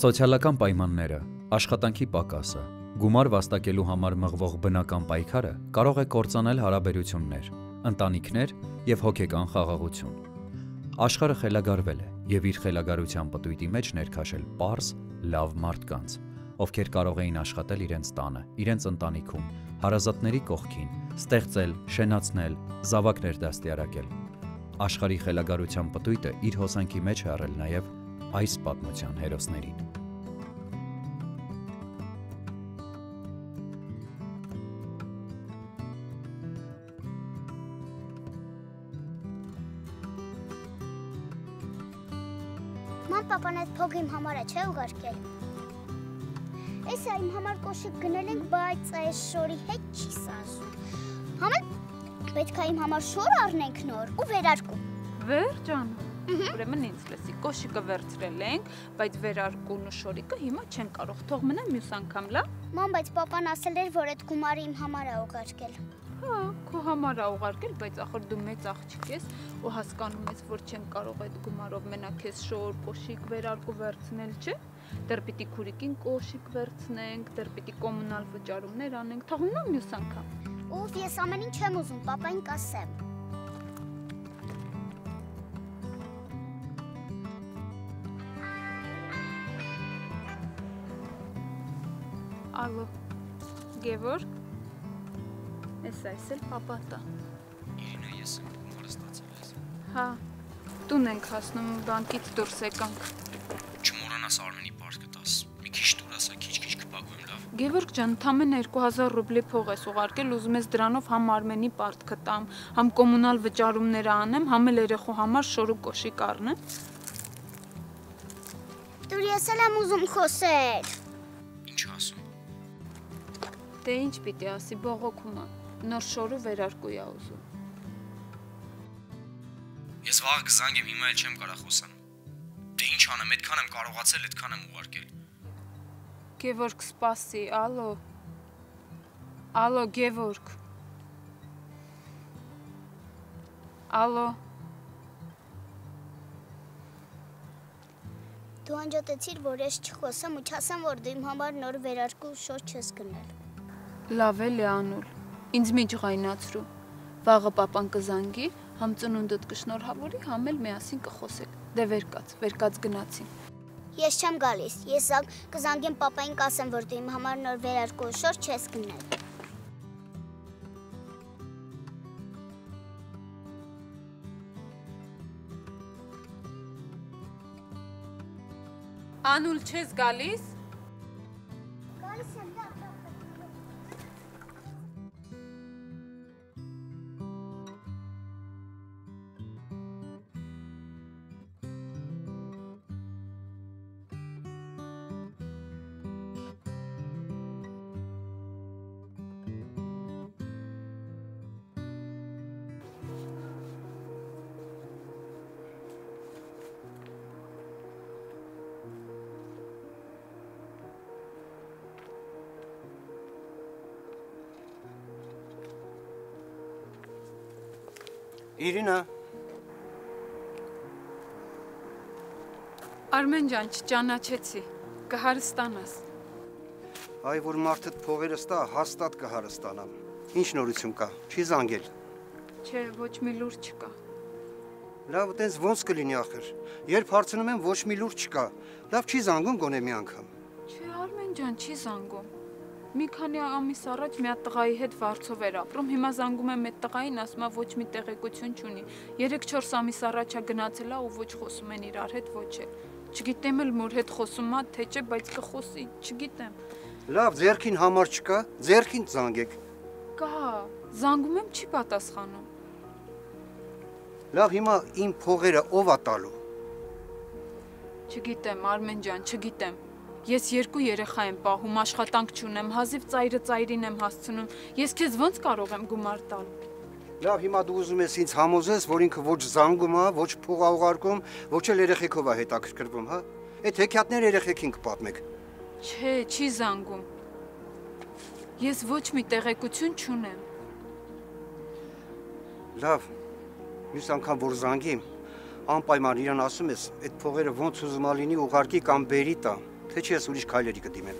Սոցիալական պայմանները, աշխատանքի պակասը, գումար վաստակելու համար մղվող բնական պայքարը կարող է կործանել հարաբերություններ, ընտանիքներ եւ հոգեկան խաղաղություն։ Աշխարհը խելագարվել է եւ իր խելագարության պտույտի մեջ ներքաշել པարզ, լավ մարդկանց, ովքեր կարող էին աշխատել իրենց տանը, իրենց ընտանիքում, հարազատների կողքին, ստեղծել, շենացնել, զավակներ դաստիարակել։ Աշխարհի խելագարության պտույտը իր հոսանքի մեջ է առել նաև այս պատմության հերոսներին։ փոգը իմ համար է, չէ՞ ուղարկել։ Էսա իմ համար կոշիկ գնել ենք, բայց այս շորի հետ չի սազում։ Համը պետք է իմ համար շոր առնենք նոր ու վերարկու։ Վեր ջան։ Ուրեմն ինձ լսի, կոշիկը վերցրել ենք, բայց վերարկուն ու շորիկը հիմա չեն կարող, թող մնա մյուս անգամ, լավ։ Ման, բայց papan ասել էր, որ այդ գումարը իմ համար է ուղարկել։ Հա, քո համար ա ուղարկել, բայց ախր դու մեծ աղջիկ ես ու հասկանում ես, որ չեն կարող այդ գումարով մենակ քեզ շոր, կոշիկ վերարկու վերցնել, չէ՞։ Դեռ պիտի քուրիկին կոշիկ վերցնենք, դեռ պիտի կոմունալ վճարումներ անենք, թող մնա մյուս անգամ։ Ուֆ, ես ամեն ինչ չեմ ուզում, papaին կասեմ։ Ալո։ Գևորգ։ Էս այս էլ պապատա։ Իրինա, ես եմ գումարը ստացել ես։ Հա։ Տուն ենք հասնում, բանկից դուրս եկանք։ Չմոռանաս Արմենի պարտքը տաս։ Մի քիչ դուր ասա, քիչ-քիչ կպագույն լավ։ Գևորգ ջան, թամեն 2000 ռուբլի փող ես ուղարկել, ուզում ես դրանով համ Արմենի պարտքը տամ, համ կոմունալ վճարումները անեմ, համ էլ երեխու համար շորու կոշիկ առնեմ։ Դուր ես էլ եմ ուզում խոսել։ Ինչ ասում։ Դե ինչ պիտի ասի, բողոքում ա։ Նոր շորու վերարկու ա ուզում։ Ես վաղ կզանգեմ, հիմա էլ չեմ կարող խոսամ։ Դե ինչ անեմ, այդքան եմ կարողացել, այդքան եմ ուղարկել։ Գևորգ, սպասի, ալո։ Ալո, Գևորգ։ Ալո։ Դու անջատեցիր, որ ես չխոսեմ ու չասեմ, որ դու իմ համար նոր վերարկու շոր չես գնել։ Լավ էլի անուլ։ Ինձ մի ջղայնացրու։ Վաղը papan կզանգի, համ ծնունդդ կշնորհավորի, համ էլ միասին կխոսեք։ Դե վեր կաց, վեր կաց գնացին։ Ես չեմ գալիս։ Ես զանգ կզանգեմ papaին կասեմ, որ դու իմ համար նոր վերարկու շոր չես գնել։ Անուլ չես Գալիս Իրինա, Արմեն ջան, չճանաչեցի։ Կհարստանաս։ այ որ մարդդ փողերը ստա, հաստատ կհարստանամ։ Ինչ նորություն կա։ Չի զանգել։ Չէ, ոչ մի լուր չկա։ Լավ, տենց ոնց կլինի ախր։ Երբ հարցնում եմ, ոչ մի լուր չկա։ Լավ չի զանգում գոնե մի անգամ։ Չէ, Արմեն ջան, չի զանգում։ Մի քանի ամիս առաջ մի հատ տղայի հետ վարձով էր ապրում, հիմա զանգում եմ այդ տղային, ասում է ոչ մի տեղեկություն չունի։ 3-4 ամիս առաջ է գնացել ու ոչ խոսում են իրար հետ, ոչ է։ Չգիտեմ էլ մոր հետ խոսում ա, թե չէ, բայց կխոսի, չգիտեմ։ Լավ, ձերքին համար չկա, ձերքին զանգեք։ Կա, զանգում եմ չի պատասխանում։ Լավ, հիմա իմ փողերը ով է տալու։ Չգիտեմ, Արմեն ջան, չգիտեմ։ Ես երկու երեխա եմ պահում, աշխատանք չունեմ, հազիվ ծայրը ծայրին եմ հասցնում։ Ես քեզ ոնց կարող եմ գումար տալ։ Լավ, հիմա դու ուզում ես ինձ համոզես, որ ինքը ոչ զանգում է, ոչ փող ուղարկում, ոչ էլ երեխեքով է հետաքրքրվում, հա։ Այդ հեքիաթներ երեխեքին կպատմեք։ Չէ, չի զանգում։ Ես ոչ մի տեղեկություն չունեմ։ Լավ։ Մյուս անգամ որ զանգի, անպայման իրան ասում ես, այդ փողերը ոնց ուզում ա լինի ուղարկի կամ բերի տա։ Թե չի ես ուրիշ քայլերի կդիմեմ։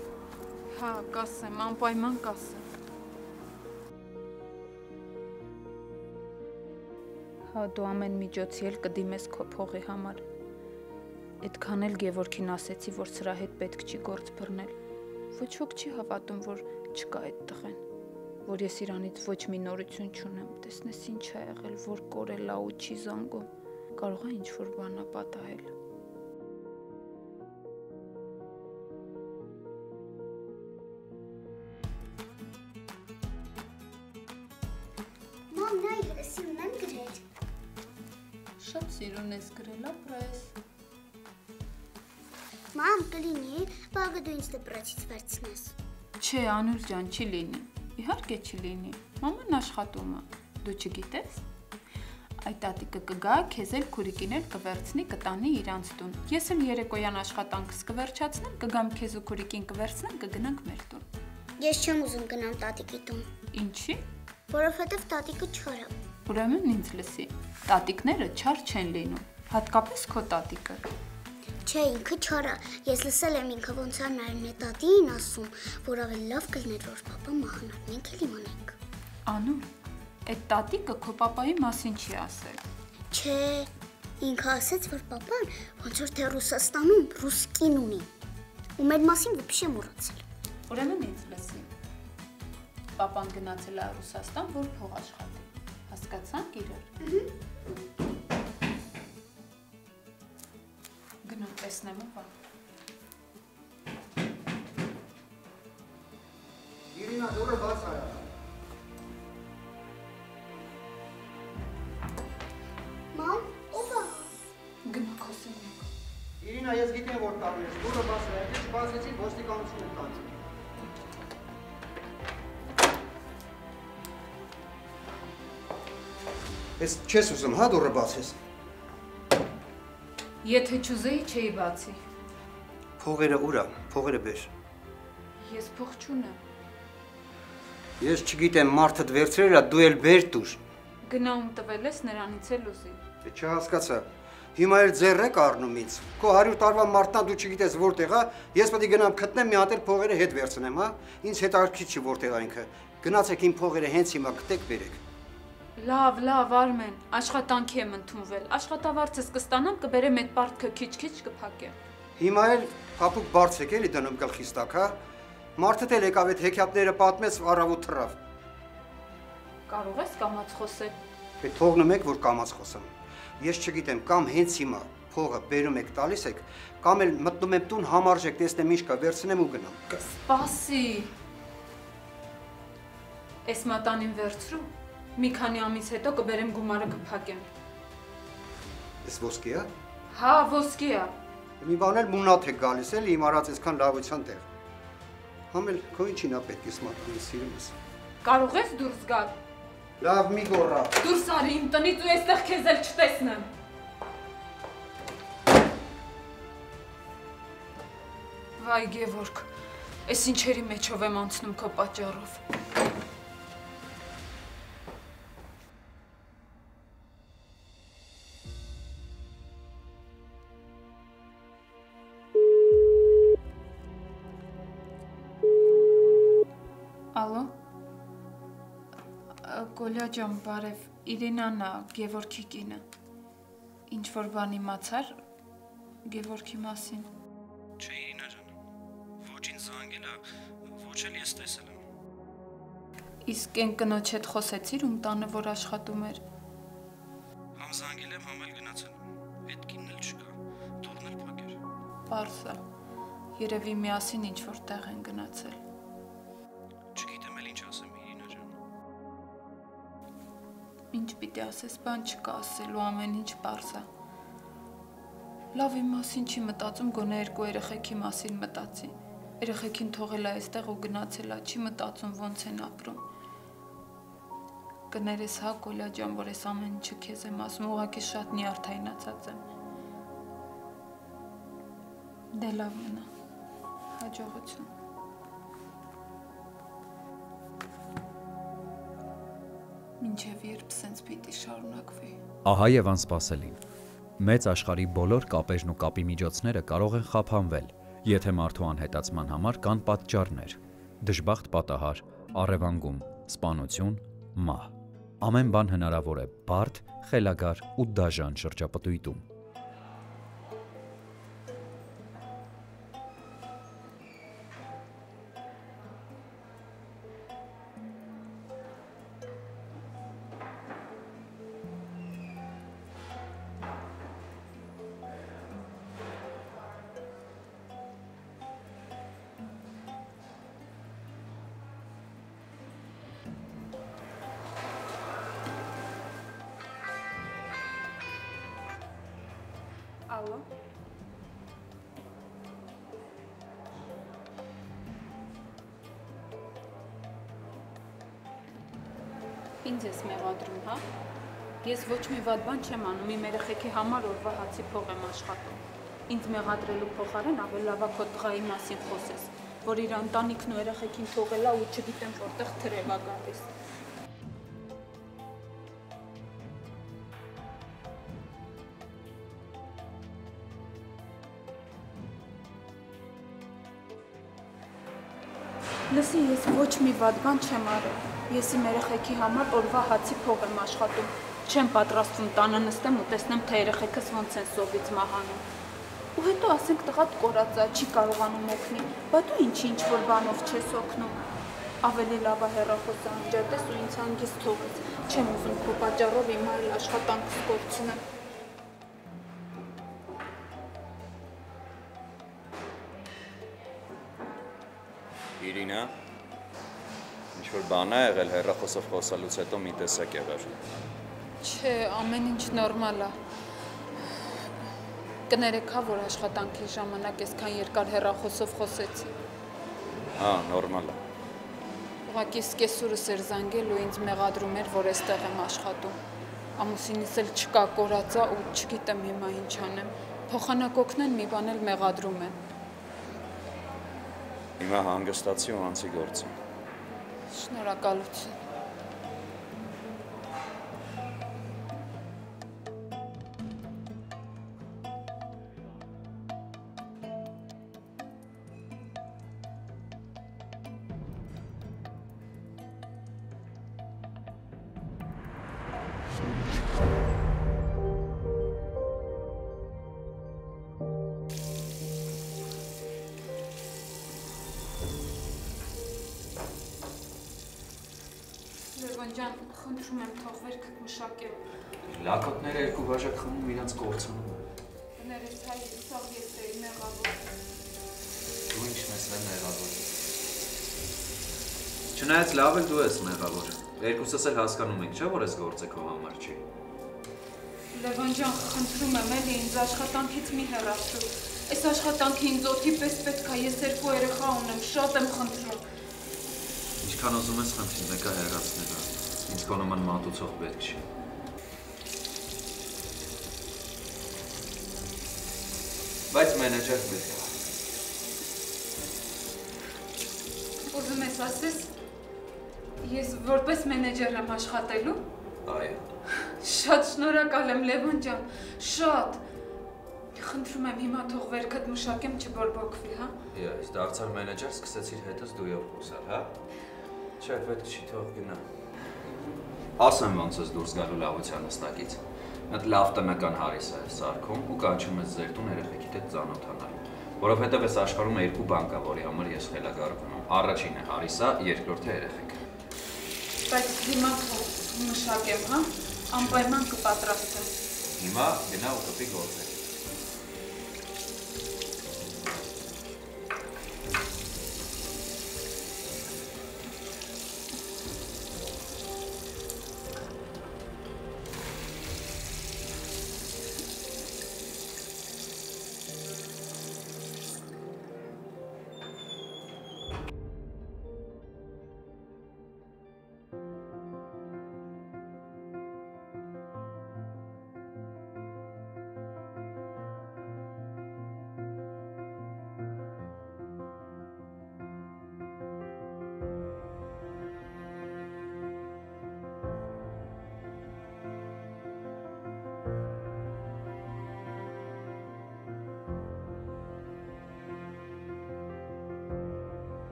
Հա, կասեմ, անպայման կասեմ։ Հա, դու ամեն միջոցի էլ կդիմես քո փողի համար։ Այդքան էլ Գևորգին ասեցի, որ սրա հետ պետք չի գործ բռնել։ Ոչ ոք չի հավատում, որ չկա այդ տղեն, որ ես իրանից ոչ մի նորություն չունեմ։ Տեսնես ինչ ա եղել, որ կորելա ու չի զանգում։ Կարող է ինչ որ բանա պատահել։ Սիրուն ես գրել, ապրես։ Մամ, կլինի, բաղը դու ինձ դպրոցից վերցնես։ Չէ, Անուր ջան, չի լինի։ Իհարկե չի լինի։ Մաման աշխատում է։ Դու չգիտես։ Այդ տատիկը կգա, քեզ էլ քուրիկին էլ կվերցնի, կտանի իրանց տուն։ Ես էլ երեկոյան աշխատանքս կվերջացնեմ, կգամ քեզ ու քուրիկին կվերցնեմ, կգնանք մեր տուն։ Ես չեմ ուզում գնամ տատիկի տուն, Ինչի՞։ որովհետև տատիկը չոր է։ Ուրեմն ինձ լսի։ Տատիկները չար չեն լինում, հատկապես քո տատիկը։ Չէ, ինքը չոր է։ Ես լսել եմ ինքը ոնց է նայում է տատին ասում, որ ավելի լավ կլիներ, որ papa մահանա։ Մենք էլ իմանանք։ Անուր, այդ տատիկը քո papayi մասին չի ասել։ Չէ, ինքը ասաց, որ papan ոնց որ թե Ռուսաստանում ռուս կին ունի։ Ու մեր մասին ոբշե մոռացել։ Ուրեմն ինձ լսի։ Պապան գնացել է Ռուսաստան, որ փող աշխատի։ Հասկացանք իրար։ Գնամ տեսնեմ ու բա։ Իրինա դուրը բաց արա։ Մամ, ո՞վ է։ Գնա քո սենյակ։ Իրինա, ես գիտեմ որ տալու ես։ Դուրը բաց արա, եթե չբացեցի, ոստիկանություն եմ տալու։ Ես չես ուզում, հա դուրը բացես։ Եթե չուզեի, չէի բացի։ Փողերը ուր է։ Փողերը բեր։ Ես փող չունեմ։ Ես չգիտեմ, մարդդ վերցրել է, դու էլ բեր դուր։ Գնամ տվել ես նրանից էլ ուզի։ Դե Չհասկացա։ Հիմա էլ ձեռ եք առնում ինձ։ Քո 100 տարվա մարդան դու չգիտես որտեղ է, ես պետք է գնամ գտնեմ մի հատ էլ փողերը հետ վերցնեմ, հա։ Ինձ հետաքրքիր չի որտեղ է ինքը։ Գնացեք իմ փողերը հենց հիմա գտեք բերեք։ Լավ, լավ, Արմեն, աշխատանքի եմ ընդունվել։ Աշխատավարձս կստանամ, կբերեմ այդ պարտքը քիչ-քիչ կփակեմ։ Հիմա էլ փափուկ բարձ եք էլի դնում գլխիս տակ, հա։ Մարդդ էլ եկավ այդ հեքիաթները պատմեց առավոտ թռավ։ Կարող ես կամաց խոսել։ Դե թողնում եք, որ կամած խոսեմ։ Ես չգիտեմ, կամ հենց հիմա փողը բերում եք, տալիս եք, կամ էլ մտնում եմ տուն համարժեք, տեսնեմ ինչ կա, վերցնեմ ու գնամ։ Սպասի։ Էս մատանին վերցրու։ Մի քանի ամիս հետո կբերեմ գումարը կփակեմ։ Էս ոսկի է։ Հա, ոսկի է։ Մի բան էլ մունատ է գալիս էլի իմ արած այսքան լավության տեղ։ Համել քո ինչին է պետք է սմատանի սիրում ես։ Կարող ես դուրս գալ։ Լավ մի գոռա։ Դուրս արի իմ տնից ու այստեղ քեզ էլ չտեսնեմ։ Վայ Գևորգ, այս ինչերի մեջով եմ անցնում քո պատճառով։ Գոլյա ջան, բարև։ Իրինան է, Գևորգի կինը։ Ինչ որ բան իմացար Գևորգի մասին։ Չէ, Իրինա ջան։ Ոչ ինձ զանգել է, ոչ էլ ես տեսել եմ։ Իսկ այն կնոջ հետ խոսեցիր ում տանը որ աշխատում էր։ Համ զանգել եմ, համ էլ գնացել եմ։ Այդ կինն էլ չկա։ Թողնել փակեր։ Պարսա։ Երևի միասին ինչ որ տեղ են գնացել։ պիտի ասես, բան չկա ասելու, ամեն ինչ պարսա։ Լավ իմ մասին չի մտածում, գոնե երկու երեխեքի մասին մտածի։ Երեխեքին թողել է այստեղ ու գնացել է, չի մտածում ոնց են ապրում։ Կներես հա Կոլյա ջան, որ այս ամեն ինչը քեզ եմ ասում, ուղղակի շատ նյարդայնացած եմ։ Դե լավ մնա։ Հաջողություն։ Մինչև երբ սենց պիտի շարունակվի։ Ահա եւ անսպասելին։ Մեծ աշխարհի բոլոր կապերն ու կապի միջոցները կարող են խափանվել, Եթե մարդու անհետացման համար կան պատճառներ՝ դժբախտ պատահար, առևանգում, սպանություն, մահ։ Ամեն բան հնարավոր է բարդ, խելագար ու դաժան շրջապտույտում։ Ալո։ Ինձ ես մեղադրում, հա։ Ես ոչ մի վատ բան չեմ անում, իմ երեխեքի համար օրվա հացի փող եմ աշխատում։ Ինձ մեղադրելու փոխարեն ավելի լավ է քո տղայի մասին խոսես, որ իր ընտանիքն ու երեխեքին թողելա ու չգիտեմ որտեղ թրև է գալիս։ ես ոչ մի վատ բան չեմ արել։ Ես իմ երեխեքի համար օրվա հացի փող եմ աշխատում։ Չեմ պատրաստվում տանը նստեմ ու տեսնեմ, թե երեխեքս ոնց են սովից մահանում։ Ու հետո ասենք տղատ կորածա, չի կարողանում օգնի։ Բա դու ինչի ինչ որ բանով չես օգնում։ Ավելի լավ է հեռախոսը անջատես ու ինձ հանգիստ թողես։ Չեմ ուզում քո պատճառով իմ այլ աշխատանքս կորցնեմ։ Իրինա ինչ որ բան է եղել հերրախոսով խոսալուց հետո մի տեսակ եղավ։ Չէ, ամեն ինչ նորմալ է։ Կներեք հա, որ աշխատանքի ժամանակ այսքան երկար հեռախոսով խոսեցի։ Հա, նորմալ է։ Ուղղակի սկեսուրս էր զանգել ու ինձ մեղադրում էր, որ այստեղ եմ աշխատում։ Ամուսինիս էլ չկա, կորածա ու չգիտեմ հիմա ինչ անեմ։ Փոխանակ օգնեն մի բան էլ մեղադրում են։ Հիմա հանգստացի ու անցի գործը։ Շնորհակալություն։ Չնայած լավ էլ դու ես մեղավոր։ Երկուսս էլ հասկանում ենք, չէ՞ որ այս գործը քո համար չի։ Լևոն ջան, խնդրում եմ, էլի ինձ աշխատանքից մի հեռացրու։ Այս աշխատանքը ինձ օթի պես պետք է, ես երկու երեխա ունեմ, շատ եմ խնդրում։ Ինչքան ուզում ես խնդրի, մեկը հեռացնելա։ Ինձ քո նման մատուցող պետք չի։ Բայց մենեջեր պետք է։ Ուզում ես ասես, ես որպես մենեջեր եմ աշխատելու։ Այո։ Շատ շնորհակալ եմ Լևոն ջան, շատ։ Խնդրում եմ հիմա թող վերքդ մշակեմ չբորբոքվի, հա։ Ես դարձար մենեջեր, սկսեցիր հետս դույով խոսալ, հա։ Չէ, պետք չի թող գնա։ Ասեմ ոնց ես դուրս գալու լավության նստակից։ Այդ լավ տնական հարիս է սարքում ու կանչում ես ձեր տուն երեխեքիդ հետ ծանոթանալ։ Որովհետև այս աշխարհում երկու բան կա, որի համար ես խելագարվում եմ։ Առաջինը հարիսա, երկրորդը երեխեքը։ Բայց հիմա մշակեմ, հա։ Անպայման կպատրաստեմ։ Հիմա գնա ու կպի գործեր։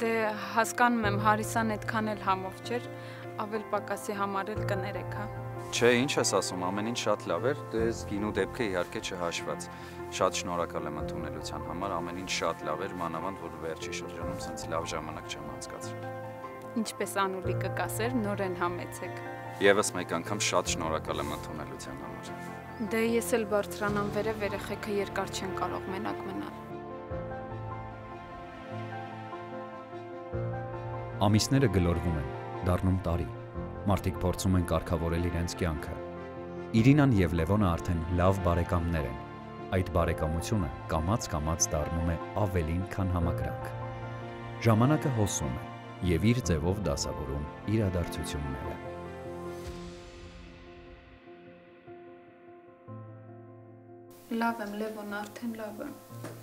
Դե հասկանում եմ, Հարիսան այդքան էլ համով չէր, ավել պակասի համար էլ կներեք, հա։ Չէ, ինչ ես ասում, ամեն ինչ շատ լավ էր, դες գինու դեպքը իհարկե չհաշված։ Շատ շնորհակալ եմ ընդունելության համար, ամեն ինչ շատ լավ էր, մանավանդ որ վերջի շրջանում ցենց լավ ժամանակ չեմ անցկացրել։ Ինչպես Անուլիկը կասեր, նորեն համեցեք։ Եվս մեկ անգամ շատ շնորհակալ եմ ընդունելության համար։ Դե ես էլ բարձրանամ վերև երեխեքը երկար չեն կարող մենակ մնալ։ Ամիսները գլորվում են, դառնում տարի։ Մարդիկ փորձում են կարգավորել իրենց կյանքը։ Իրինան եւ Լևոնը արդեն լավ բարեկամներ են։ Այդ բարեկամությունը կամած-կամած դառնում է ավելին, քան համակրանք։ Ժամանակը հոսում է եւ իր ձևով դասավորում իրադարձությունները։ Լավ եմ, Լևոն, արդեն լավ եմ։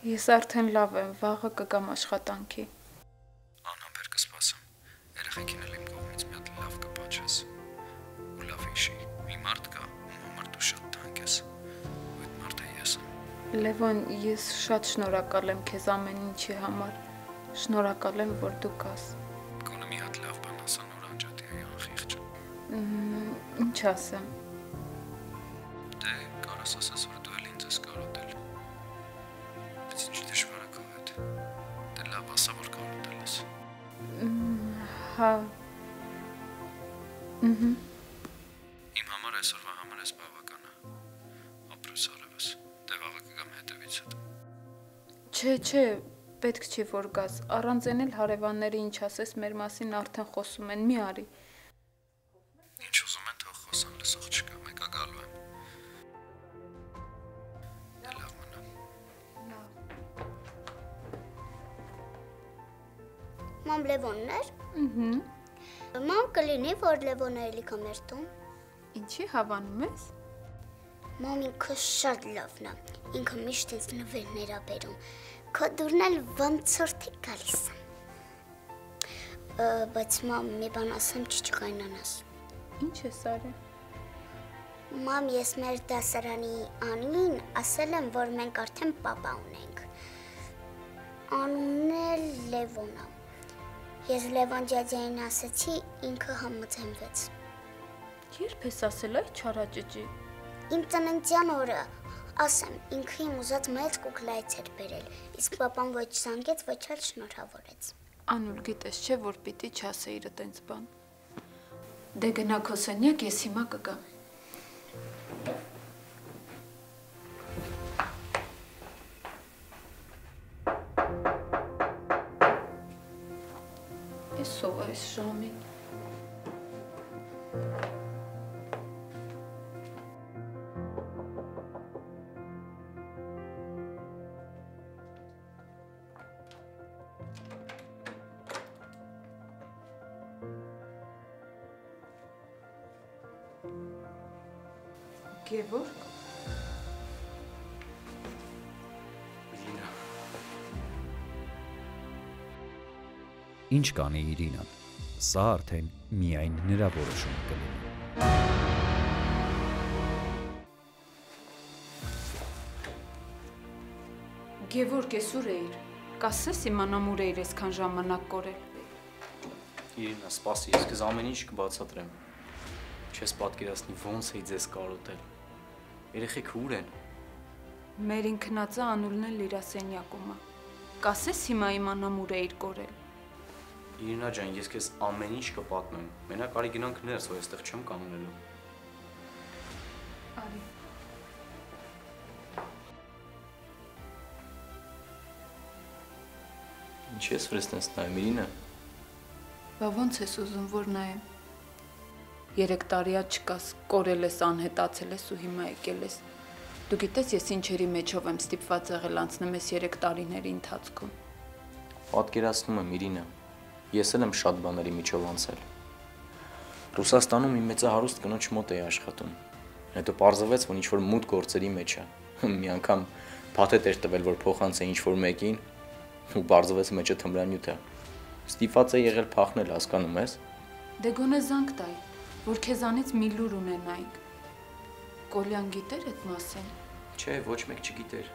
Ես արդեն լավ եմ, վաղը կգամ աշխատանքի։ Անհամբեր կսպասեմ։ Երեխեքին էլ իմ կողմից մի հատ լավ կպաչես։ Ու լավ հիշի, մի մարդ կա, ում համար դու շատ թանկ ես։ Ու այդ մարդը ես եմ։ Լևոն, ես շատ շնորհակալ եմ քեզ ամեն ինչի համար։ Շնորհակալ եմ, որ դու կաս։ Գոնե մի հատ լավ բան ասա նոր անջատի անխիղճ։ Ինչ ասեմ։ Հա։ Ահա։ Իմ համար այսօրվա համար էս բավական է։ Ապրես արևս։ Դե վաղը կգամ հետևից հետ։ Չէ, չէ, պետք չի որ գաս։ Առանց այն էլ հարևանները ինչ ասես մեր մասին արդեն խոսում են, մի արի։ Ինչ կլինի, որ Լևոնը էլի կա մեր տուն։ Ինչի հավանում ես։ Մամ ինքը շատ լավն է։ Ինքը միշտ ինձ նվերներ ա բերում։ Քո դուրն էլ ոնց որթի գալիս է։ Բայց մամ, մի բան ասեմ չճղայնանաս։ Ինչ ես արել։ Մամ, ես մեր դասարանի Անին ասել եմ, որ մենք արդեն papa ունենք։ Անունն է Լևոնա։ Ես Լևոն ջաջային ասացի, ինքը համաձայնվեց։ Երբ ես ասել այդ չարաճճի։ Իմ ծննդյան օրը ասեմ, ինքը իմ ուզած մեծ կուկլայից էր բերել, իսկ papan ոչ զանգեց, ոչ էլ շնորհավորեց։ Անուլ գիտես չէ որ պիտի չասեիր այտենց բան։ Դե գնա քո սենյակ, ես հիմա կգամ։ Էս ով է Ինչ կանի Իրինան։ Սա արդեն միայն նրա որոշումը կլինի։ Գևորգ, ես ուր էիր։ Կասես իմանամ ուր էիր այսքան ժամանակ կորել։ Իրինա, սպասի, ես քեզ ամեն ինչ կբացատրեմ։ Չես պատկերացնի ոնց էի ձեզ կարոտել։ Երեխեք ուր են։ Մեր ինքնածը Անուլն էլ իր սենյակում է։ Կասես հիմա իմանամ ուր էիր կորել։ Իրինա ջան, ես քեզ ամեն ինչ կպատմեմ։ Մենակ արի գնանք ներս, որ այստեղ չեմ կանգնելու։ Արի։ Ինչ ես վրստես նայում, Իրինա։ Բա ո՞նց ես ուզում որ նայեմ։ 3 տարիա չկաս, կորել ես, անհետացել ես ու հիմա եկել ես։ Դու գիտես ես ինչերի մեջով եմ ստիպված եղել անցնեմ այս 3 տարիների ընթացքում։ Պատկերացնում եմ, Իրինա։ Ես էլ եմ շատ բաների միջով անցել։ Ռուսաստանում իմ մեծահարուստ կնոջ մոտ էի աշխատում։ Հետո պարզվեց, որ ինչ-որ մութ գործերի մեջ է։ Մի անգամ փաթեթ էր տվել, որ փոխանցե ինչ-որ մեկին, ու պարզվեց մեջը թմրանյութ է։ Ստիպված է եղել փախնել, հասկանում ես։ Դե գոնե զանգ տայ, որ քեզանից մի լուր ունենայինք։ Կոլյան գիտեր այդ մասին։ Չէ, ոչ մեկ չգիտեր։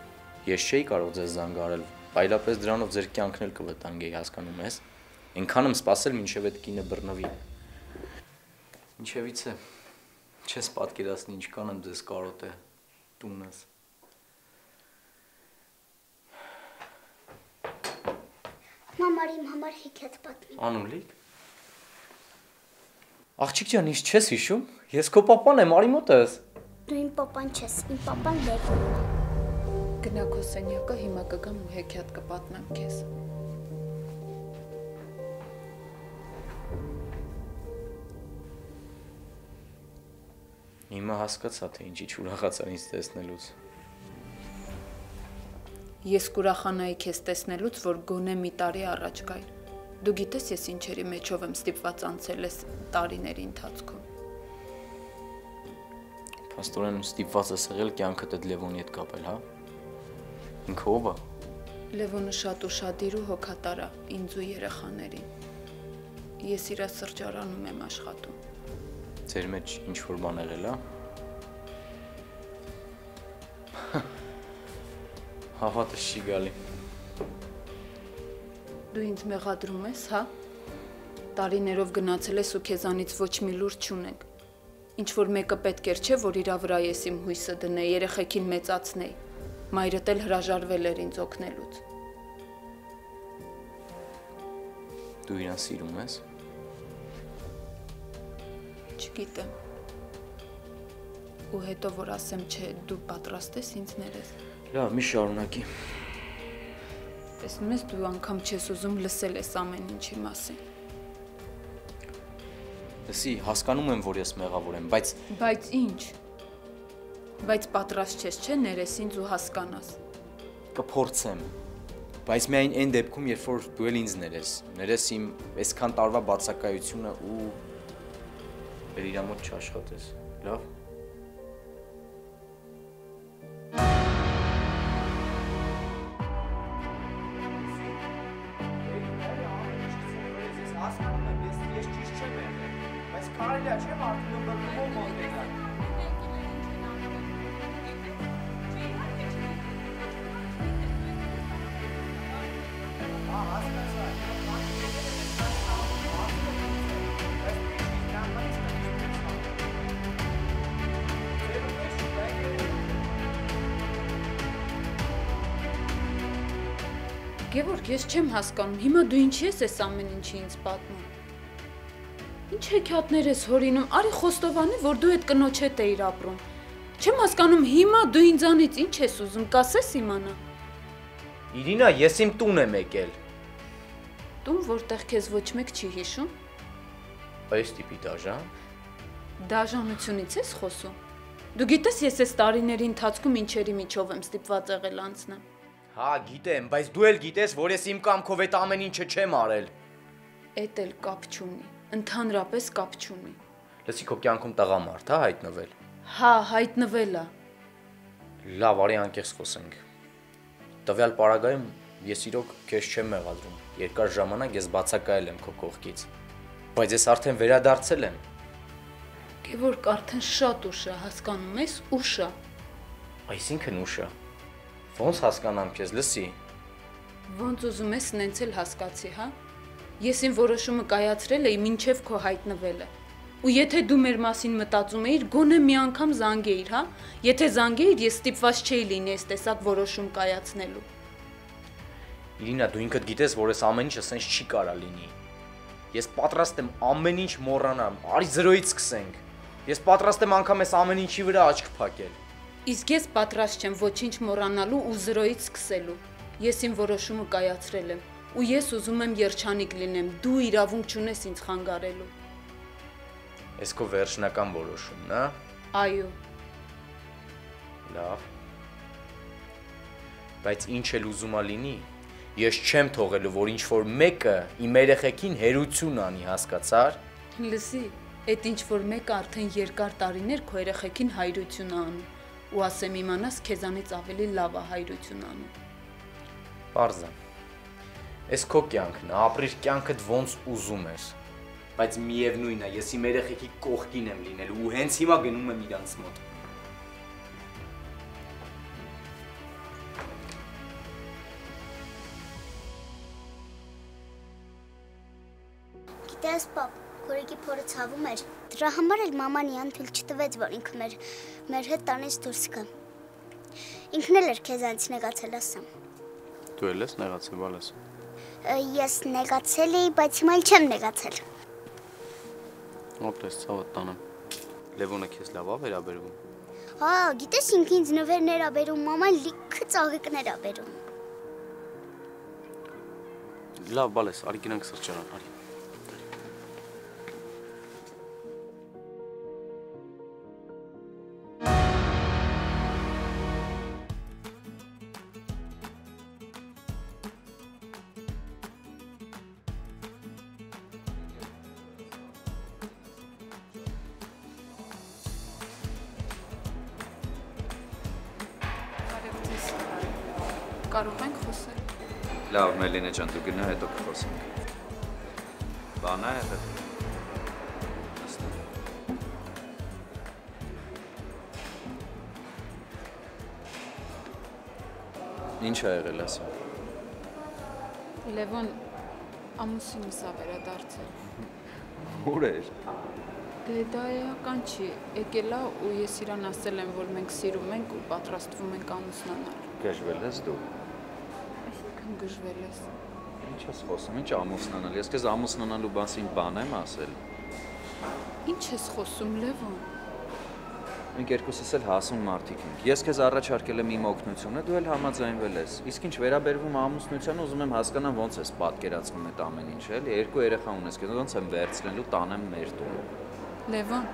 Ես չէի կարող ձեզ զանգարել, այլապես դրանով ձեր կյանքն էլ կվտանգեի, հասկանում ես։ Ենքան եմ սպասել, մինչև այդ կինը բռնվի։ Ինչևից է։ Չես պատկերացնի ինչքան եմ ձեզ կարոտե տունս։ Մամար իմ համար հեքիաթ պատմի։ Անուլիկ։ Աղջիկ ջան, ինչ չես հիշում։ Ես քո papan եմ, արի մոտես։ Դու իմ papan չես, իմ papan Լևոնն է։ Գնա քո սենյակը, հիմա կգամ ու հեքիաթ կպատմեմ քեզ։ Հիմա հասկացա, թե ինչ-ինչ ուրախացան ինձ տեսնելուց։ Ես կուրախանայի քեզ տեսնելուց, որ գոնե մի տարի առաջ գայր։ Դու գիտես ես ինչերի մեջով եմ ստիպված անցել ես տարիների ընթացքում։ Փաստորեն ստիպված ես եղել կյանքդ այդ Լևոնի հետ կապել, հա։ Ինքը ով է։ Լևոնը շատ ուրشادիր ու հոգատար է ինձ ու երեխաներին։ Ես իրա սրճարանում եմ աշխատում։ Ձեր մեջ ինչ որ բան եղել, հա։ Հավատը չի գալի։ Դու ինձ մեղադրում ես, հա? Տարիներով գնացել ես ու քեզանից ոչ մի լուր չունենք։ Ինչ որ մեկը պետք էր չէ, որ իրա վրա ես իմ հույսը դնեի, երեխեքին մեծացնեի։ Մայրդ էլ հրաժարվել էր ինձ օգնելուց։ Դու իրան սիրում ես։ Չգիտեմ։ Ու հետո որ ասեմ, չէ, դու պատրաստ ես ինձ ներես։ Լավ, մի շարունակի։ Տեսնում ես, դու անգամ չես ուզում լսել այս ամեն ինչի մասին։ Լսի, հասկանում եմ, որ ես մեղավոր եմ, բայց Բայց ինչ։ Բայց պատրաստ չես, չէ, ներես ինձ ու հասկանաս։ կփորձեմ։ Բայց միայն այն դեպքում, երբ որ դու էլ ինձ ներես, ներես իմ այսքան տարվա բացակայությունը ու բեր իրա մոտ չաշխատես։ Լավ։ Գևորգ, ես չեմ հասկանում։ Հիմա դու ինչի ես այս ամեն ինչի ինձ պատմում։ Ինչ հեքիաթներ ես հորինում։ Արի խոստովանի, որ դու այդ կնոջ հետ էիր ապրում։ Չեմ հասկանում, հիմա դու ինձանից ինչ ես ուզում, կասես իմանա։ Իրինա, ես իմ տուն եմ եկել։ Տուն, որտեղ քեզ ոչ մեկ չի հիշում։ Այս տիպի դաժան։ Դաժանությունից ես խոսում։ Դու գիտես, ես այս տարիների ընթացքում ինչերի միջով եմ ստիպված եղել անցնել։ Հա, գիտեմ, բայց դու էլ գիտես, որ ես իմ կամքով այդ ամեն ինչը չեմ արել։ Էդ էլ կապ չունի։ Ընդհանրապես կապ չունի։ Լսի քո կյանքում տղամարդ, հա, հայտնվել։ Հա, հայտնվել է։ Լավ, արի անկեղծ խոսենք։ Տվյալ պարագայում ես իրոք քեզ չեմ մեղադրում։ Երկար ժամանակ ես բացակայել եմ քո կողքից։ Բայց ես արդեն վերադարձել եմ։ Գևորգ արդեն շատ ուշ է, հասկանում ես, ուշ է։ Այսինքն ուշ է։ Ոնց հասկանամ քեզ, լսի։ Ոնց ուզում ես նենց էլ հասկացի, հա։ Ես իմ որոշումը կայացրել էի մինչև քո հայտնվելը։ Ու եթե դու մեր մասին մտածում էիր, գոնե մի անգամ զանգեիր, հա։ Եթե զանգեիր, ես ստիպված չէի լինի այս տեսակ որոշում կայացնելու։ Իրինա, դու ինքդ գիտես, որ այս ամեն ինչը սենց չի կարա լինի։ Ես պատրաստ եմ ամեն ինչ մոռանալ։ Արի զրոյից սկսենք։ Ես պատրաստ եմ անգամ այս ամեն ինչի վրա աչք փակել։ Իսկ ես պատրաստ չեմ ոչինչ մոռանալու ու զրոյից սկսելու։ Ես իմ որոշումը կայացրել եմ ու ես ուզում եմ երջանիկ լինեմ։ Դու իրավունք չունես ինձ խանգարելու։ Այս քո վերջնական որոշումն է։ Այո, Լավ։ Բայց ինչ էլ ուզում ա լինի, ես չեմ թողելու, որ ինչ որ մեկը իմ երեխեքին հերություն անի, հասկացար։ լսի, այդ ինչ որ մեկը արդեն երկար տարիներ քո երեխեքին հայրություն անում ու ասեմ իմանաս քեզանից ավելի լավ է հայրություն անում։ Պարզա։ Այս քո կյանքն է, ապրիր կյանքդ ոնց ուզում ես։ Բայց միևնույնն է, ես իմ երեխեքի կողքին եմ լինելու ու հենց հիմա գնում եմ իրանց մոտ։ ցավում էր։ Դրա համար էլ մաման իան թույլ չտվեց, որ ինքը մեր մեր հետ տանից դուրս գա։ Ինքն էլ էր քեզանից նեղացել ասամ։ Դու էլ ես նեղացել բալես։ Ես նեղացել էի, բայց հիմա էլ չեմ նեղացել։ Օպտես ցավը տանեմ։ Լևոնը քեզ լավ է վերաբերվում։ Հա, գիտես ինքը ինձ նվերներ ա բերում, մաման լիքը ծաղիկներ ա բերում։ Լավ, բալես, արի գնանք սրճարան, արի։ Լավ, Մելինե ջան, դու գնա, հետո կխոսենք։ Բանա է հետ։ Ինչ ա եղել ասա։ Լևոն ամուսինս ա վերադարձել։ Ուր էր։ Դե դա էական չի։ Եկելա ու ես իրան ասել եմ, որ մենք սիրում ենք ու պատրաստվում ենք ամուսնանալ։ Գժվել ես դու։ գժվել ես։ Ինչ ես խոսում, ինչ ամուսնանալ։ Ես քեզ ամուսնանալու մասին բան եմ ասել։ Ինչ ես խոսում, Լևոն։ Մենք երկուսս էլ հասուն մարդիկ ենք։ Ես քեզ առաջարկել եմ իմ օգնությունը, դու էլ համաձայնվել ես։ Իսկ ինչ վերաբերվում ամուսնությանը, ուզում եմ հասկանալ ոնց ես պատկերացնում այդ ամեն ինչը, էլի երկու երեխա ունես, քեզ ոնց եմ վերցնելու տանեմ մեր տուն։ Լևոն,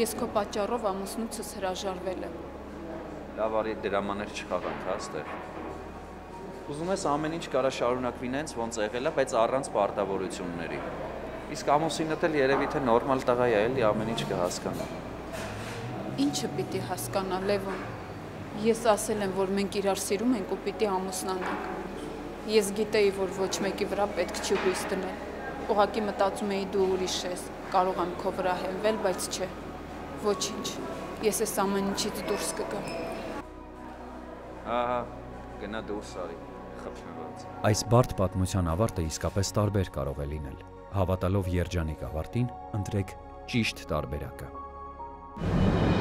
ես քո պատճառով ամուսնուցս հրաժարվել եմ։ Լավ արի դրամաներ չխաղանք, հա, ստեղ։ Ուզում ես ամեն ինչ կարա շարունակվի նենց ոնց եղել է, բայց առանց պարտավորությունների։ Իսկ ամուսինդ էլ երևի թե նորմալ տղա է, էլի ամեն ինչ կհասկանա։ Ինչը պիտի հասկանա Լևոն։ Ես ասել եմ, որ մենք իրար սիրում ենք ու պիտի ամուսնանանք։ Ես գիտեի, որ ոչ մեկի վրա պետք չի հույս դնել։ Ուղղակի մտածում էի դու ուրիշ ես, կարող եմ քո վրա հենվել, բայց չէ։ Ոչինչ։ Ես այս ամեն ինչից դուրս կգամ։ Ահա, գնա դուրս արի, խփնված։ Այս բարդ պատմության ավարտը իսկապես տարբեր կարող է լինել։ Հավատալով երջանիկ ավարտին, ընտրեք ճիշտ տարբերակը։